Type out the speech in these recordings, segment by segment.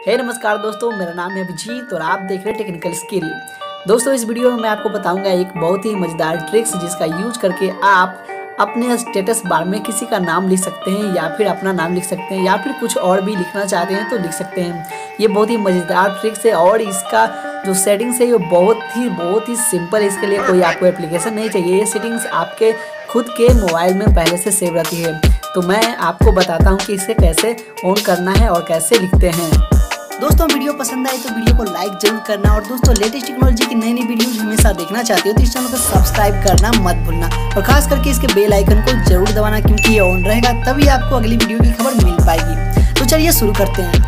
हे नमस्कार दोस्तों, मेरा नाम है अभिजीत और आप देख रहे हैं टेक्निकल स्किल दोस्तों, इस वीडियो में मैं आपको बताऊँगा एक बहुत ही मज़ेदार ट्रिक्स जिसका यूज़ करके आप अपने स्टेटस बार में किसी का नाम लिख सकते हैं या फिर अपना नाम लिख सकते हैं या फिर कुछ और भी लिखना चाहते हैं तो लिख सकते हैं। ये बहुत ही मज़ेदार ट्रिक्स है और इसका जो सेटिंग्स है, ये बहुत ही बहुत ही सिंपल है। इसके लिए कोई आपको एप्लीकेशन नहीं चाहिए। ये सेटिंग्स आपके खुद के मोबाइल में पहले से सेव रहती है। तो मैं आपको बताता हूँ कि इसे कैसे ऑन करना है और कैसे लिखते हैं। दोस्तों, वीडियो पसंद आए तो वीडियो को लाइक ज़रूर करना और दोस्तों लेटेस्ट टेक्नोलॉजी की नई नई वीडियोज़ हमेशा देखना चाहते हो तो इस चैनल को सब्सक्राइब करना मत भूलना और खास करके इसके बेल आइकन को ज़रूर दबाना क्योंकि ये ऑन रहेगा, तभी आपको अगली वीडियो की खबर मिल पाएगी। तो चलिए शुरू करते हैं।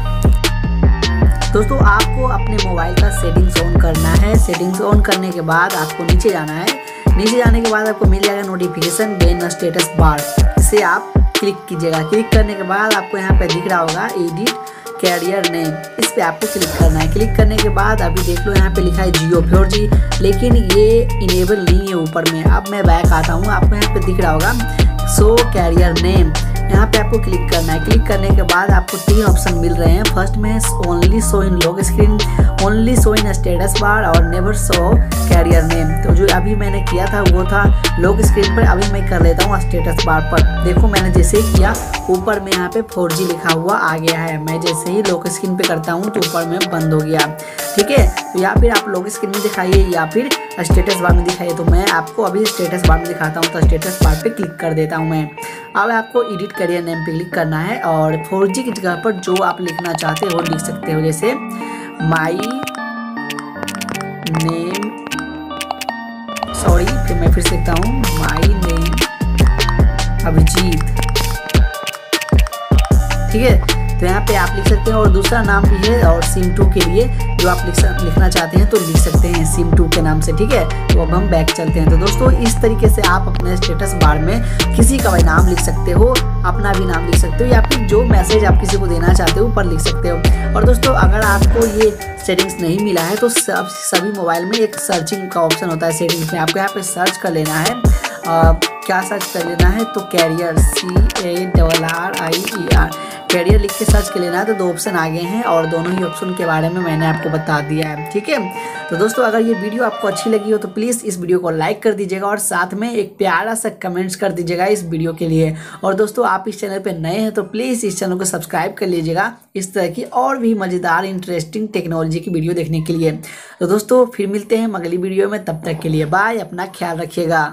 दोस्तों, आपको अपने मोबाइल का सेटिंग्स ऑन करना है। सेटिंग्स ऑन करने के बाद आपको नीचे जाना है। नीचे जाने के बाद आपको मिल जाएगा नोटिफिकेशन बेन स्टेटस बार इसे आप क्लिक कीजिएगा। क्लिक करने के बाद आपको यहाँ पे दिख रहा होगा एडिट कैरियर नेम इस पे आपको क्लिक करना है। क्लिक करने के बाद अभी देख लो यहाँ पे लिखा है जियो फ्लोर जी लेकिन ये इनेबल नहीं है ऊपर में। अब मैं बैक आता हूँ। आपको यहाँ पे दिख रहा होगा। सो कैरियर नेम यहाँ पे आपको क्लिक करना है। क्लिक करने के बाद आपको तीन ऑप्शन मिल रहे हैं। फ़र्स्ट में only show in lock screen only show in status bar और नेवर शो कैरियर नेम तो जो अभी मैंने किया था, वो था लॉक स्क्रीन पर। अभी मैं कर लेता हूँ स्टेटस बार पर। देखो, मैंने जैसे ही किया, ऊपर में यहाँ पे 4G लिखा हुआ आ गया है। मैं जैसे ही लॉक स्क्रीन पे करता हूँ तो ऊपर में बंद हो गया। ठीक है? तो या फिर आप लॉक स्क्रीन में दिखाइए या फिर स्टेटस बार में दिखाइए। तो मैं आपको अभी स्टेटस बार में दिखाता हूँ। तो स्टेटस बार पे क्लिक कर देता हूँ मैं। अब आपको एडिट करियर नेम पे क्लिक करना है और फोर की जगह पर जो आप लिखना चाहते हो, लिख सकते हो। जैसे माई नेम सॉरी तो मैं फिर से लिखता हूँ माई नेम अभिजीत। ठीक है? तो यहाँ पे आप लिख सकते हैं और दूसरा नाम भी है और सिम टू के लिए जो आप लिख लिखना चाहते हैं तो लिख सकते हैं सिम टू के नाम से ठीक है? तो अब हम बैक चलते हैं। तो दोस्तों इस तरीके से आप अपने स्टेटस बार में किसी का भी नाम लिख सकते हो अपना भी नाम लिख सकते हो या फिर जो मैसेज आप किसी को देना चाहते हो ऊपर लिख सकते हो। और दोस्तों अगर आपको ये सेटिंग्स नहीं मिला है तो सब सभी मोबाइल में एक सर्चिंग का ऑप्शन होता है सेटिंग्स में। आपको यहाँ पे सर्च कर लेना है। आ, क्या सर्च कर लेना है? तो carrier C A double R I E R carrier लिख के सर्च कर लेना तो दो ऑप्शन आ गए हैं और दोनों ही ऑप्शन के बारे में मैंने आपको बता दिया है, ठीक है? तो दोस्तों, अगर ये वीडियो आपको अच्छी लगी हो तो प्लीज़ इस वीडियो को लाइक कर दीजिएगा और साथ में एक प्यारा सा कमेंट्स कर दीजिएगा इस वीडियो के लिए। और दोस्तों, आप इस चैनल पर नए हैं तो प्लीज़ इस चैनल को सब्सक्राइब कर लीजिएगा इस तरह की और भी मज़ेदार इंटरेस्टिंग टेक्नोलॉजी की वीडियो देखने के लिए। तो दोस्तों, फिर मिलते हैं अगली वीडियो में, तब तक के लिए बाय अपना ख्याल रखिएगा।